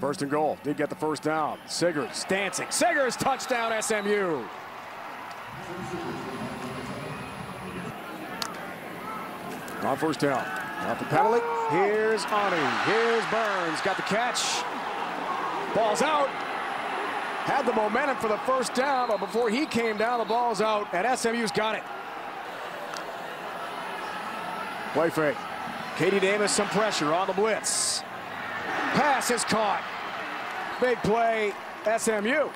First and goal. Did get the first down. Siggers dancing. Siggers touchdown SMU. On first down. Off the penalty. Here's Aune. Here's Burns. Got the catch. Ball's out. Had the momentum for the first down, but before he came down, the ball's out, and SMU's got it. Play fake. Katie Davis some pressure on the blitz. Pass is caught. Big play, SMU.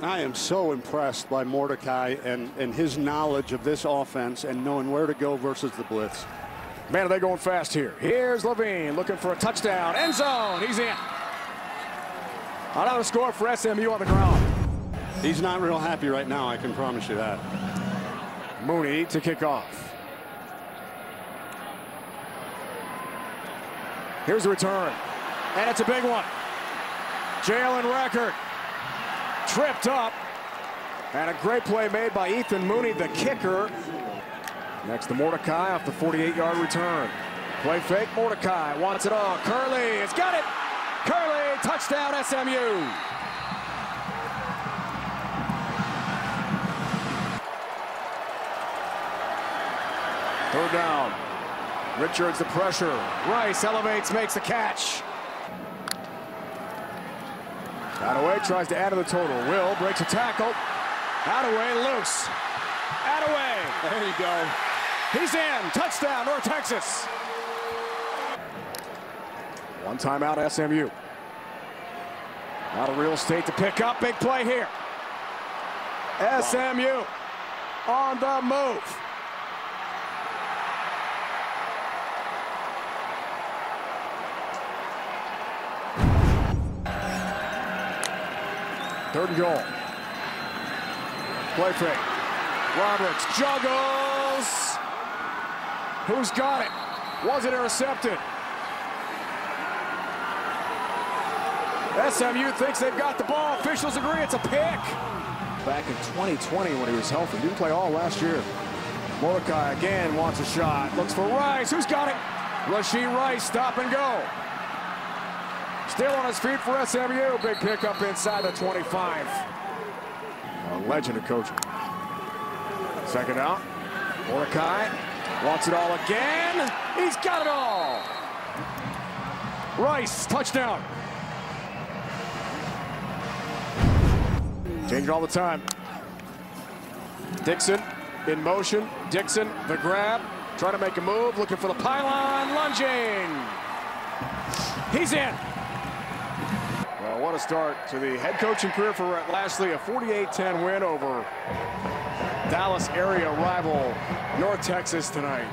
I am so impressed by Mordecai and, and his knowledge of this offense and knowing where to go versus the blitz. Man, are they going fast here. Here's Lavine looking for a touchdown. End zone. He's in. Another score for SMU on the ground. He's not real happy right now, I can promise you that. Mooney to kick off. Here's the return. And it's a big one. Jalen Record tripped up. And a great play made by Ethan Mooney, the kicker. Next to Mordecai off the 48-yard return. Play fake, Mordecai wants it all. Kerley has got it. Kerley, touchdown SMU. Third down. Richards the pressure. Rice elevates, makes the catch. Adaway tries to add to the total. Will breaks a tackle. Adaway loose. Adaway. There you go. He's in. Touchdown, North Texas. One timeout, SMU. Out of real estate to pick up. Big play here. SMU on the move. Third and goal. Play fake. Roberts juggles. Who's got it? Was it intercepted? SMU thinks they've got the ball. Officials agree it's a pick. Back in 2020 when he was healthy. Didn't play all last year. Mordecai again wants a shot. Looks for Rice. Who's got it? Rashee Rice, stop and go. Still on his feet for SMU. Big pickup inside the 25. A legend of coaching. Second out. Mordecai wants it all again. He's got it all. Rice, touchdown. Change all the time. Dixon in motion. Dixon, the grab. Trying to make a move. Looking for the pylon. Lunging. He's in. Well, what a start to the head coaching career for Rhett Lashlee. A 48-10 win over Dallas area rival North Texas tonight.